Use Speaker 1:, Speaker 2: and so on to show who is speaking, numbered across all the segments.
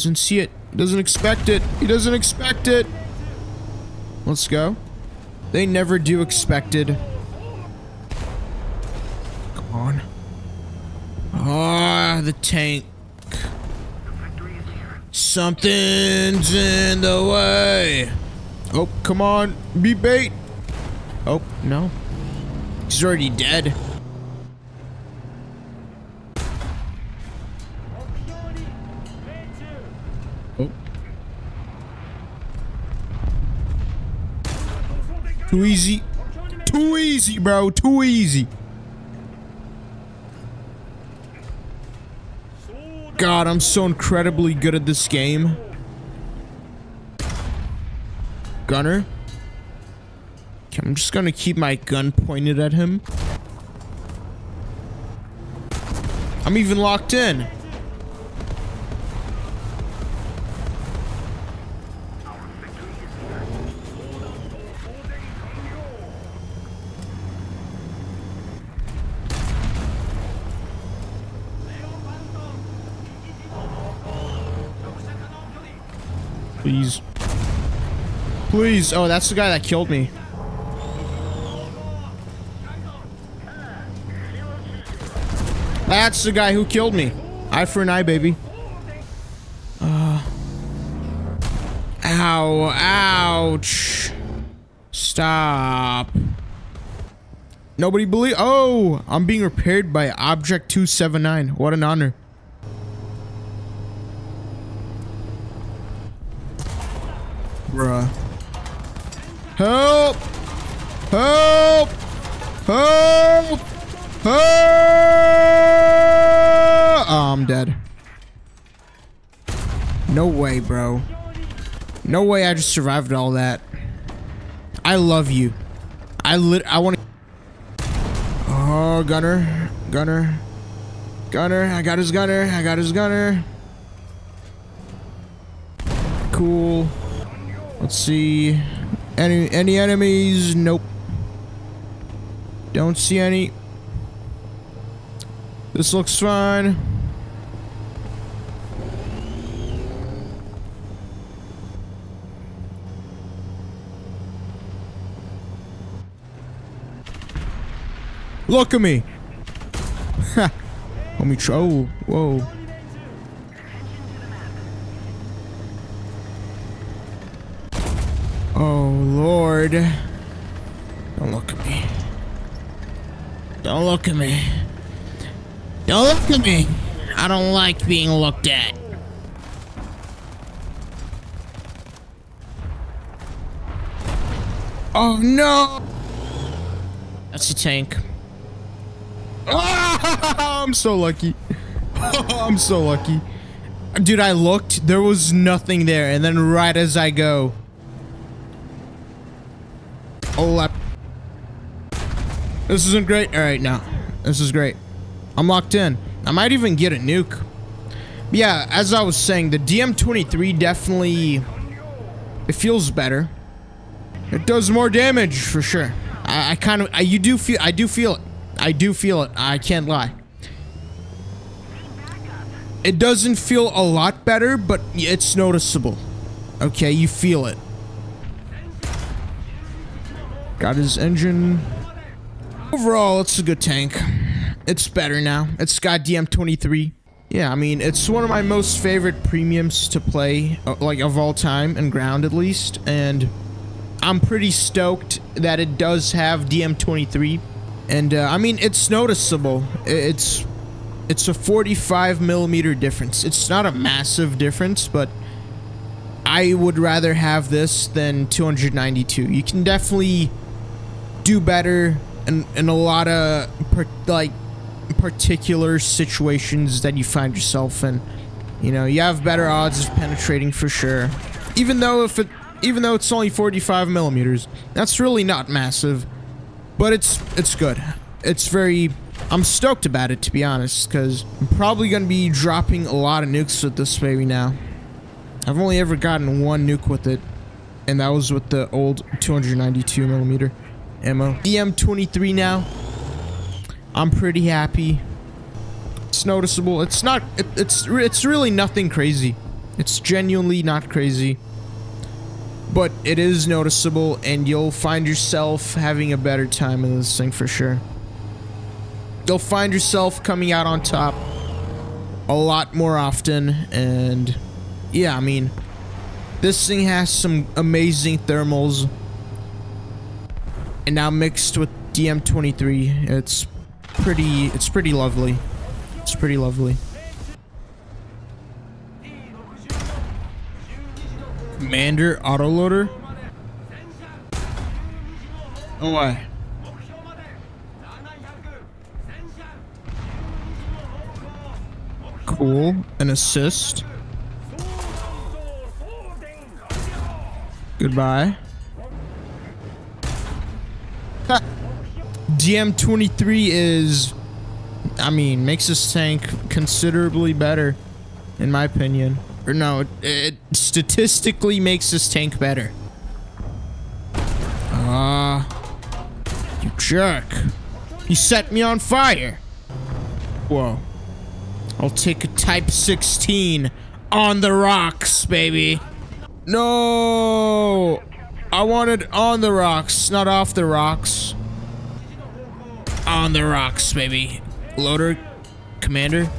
Speaker 1: doesn't see it. Doesn't expect it. He doesn't expect it. Let's go. They never do expected. Come on. Ah, the tank. Something's in the way. Oh, come on. Be bait. Oh, no. He's already dead. Too easy. Too easy, bro. Too easy. God, I'm so incredibly good at this game. Gunner. Okay, I'm just gonna keep my gun pointed at him. I'm even locked in. Please. Please. Oh, that's the guy that killed me. That's the guy who killed me. Eye for an eye, baby. Uh. Ow. Ouch. Stop. Nobody believe- Oh! I'm being repaired by Object 279. What an honor. Bruh. Help! Help! Help! Help! Oh, I'm dead. No way, bro. No way I just survived all that. I love you. I lit- I want to- Oh, gunner. Gunner. Gunner. I got his gunner. I got his gunner. Cool. Let's see. Any any enemies? Nope. Don't see any. This looks fine. Look at me. Ha. Let me try. Oh, whoa. Oh, Lord. Don't look at me. Don't look at me. Don't look at me. I don't like being looked at. Oh, no. That's a tank. Ah, I'm so lucky. I'm so lucky. Dude, I looked. There was nothing there. And then right as I go, This isn't great. All right, now this is great. I'm locked in. I might even get a nuke. But yeah, as I was saying, the DM23 definitely it feels better. It does more damage for sure. I, I kind of, I, you do feel, I do feel it. I do feel it. I can't lie. It doesn't feel a lot better, but it's noticeable. Okay, you feel it. Got his engine. Overall, it's a good tank. It's better now. It's got DM23. Yeah, I mean, it's one of my most favorite premiums to play, uh, like, of all time, and ground at least, and I'm pretty stoked that it does have DM23, and, uh, I mean, it's noticeable. It's, it's a 45 millimeter difference. It's not a massive difference, but I would rather have this than 292. You can definitely do better in, in a lot of per, like particular situations that you find yourself in. You know, you have better odds of penetrating for sure. Even though if it even though it's only 45 millimeters, that's really not massive. But it's it's good. It's very I'm stoked about it to be honest, because I'm probably gonna be dropping a lot of nukes with this baby now. I've only ever gotten one nuke with it, and that was with the old 292 millimeter ammo. DM23 now. I'm pretty happy. It's noticeable. It's not. It, it's it's really nothing crazy. It's genuinely not crazy. But it is noticeable, and you'll find yourself having a better time in this thing for sure. You'll find yourself coming out on top a lot more often, and yeah, I mean, this thing has some amazing thermals. And now mixed with DM23, it's pretty, it's pretty lovely. It's pretty lovely. Commander autoloader? Oh, why? Cool. An assist. Goodbye. DM23 is, I mean, makes this tank considerably better, in my opinion. Or no, it, it statistically makes this tank better. Ah, uh, you jerk. You set me on fire. Whoa. I'll take a Type 16 on the rocks, baby. No! I wanted on the rocks, not off the rocks. On the rocks, baby. Loader, commander.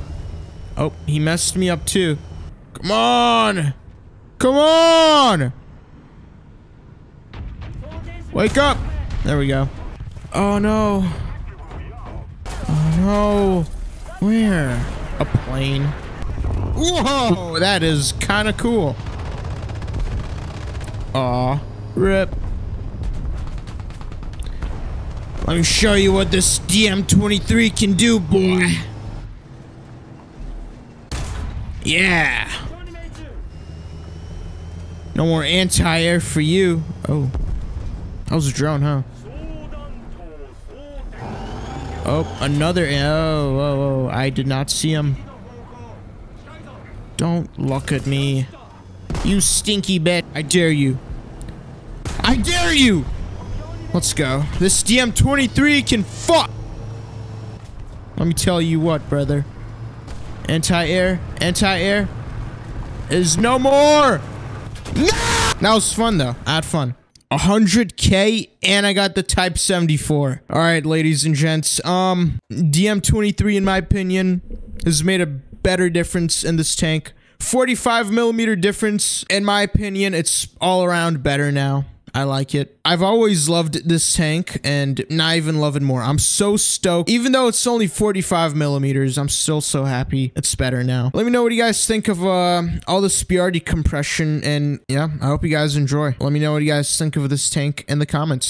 Speaker 1: Oh, he messed me up too. Come on! Come on! Wake up! There we go. Oh no. Oh no. Where? A plane. Whoa, that is kind of cool. Aw, rip. Let me show you what this DM23 can do, boy. Yeah. No more anti-air for you. Oh. That was a drone, huh? Oh, another. Oh, oh, oh. I did not see him. Don't look at me. You stinky bit. I dare you. I dare you! Let's go. This DM23 can fuck! Let me tell you what, brother. Anti-air, anti-air is no more! No! That was fun, though. I had fun. 100k and I got the Type 74. All right, ladies and gents. Um, DM23, in my opinion, has made a better difference in this tank. 45 millimeter difference. In my opinion, it's all around better now. I like it. I've always loved this tank and not even love it more. I'm so stoked. Even though it's only 45 millimeters, I'm still so happy it's better now. Let me know what you guys think of uh, all this BR compression and yeah, I hope you guys enjoy. Let me know what you guys think of this tank in the comments.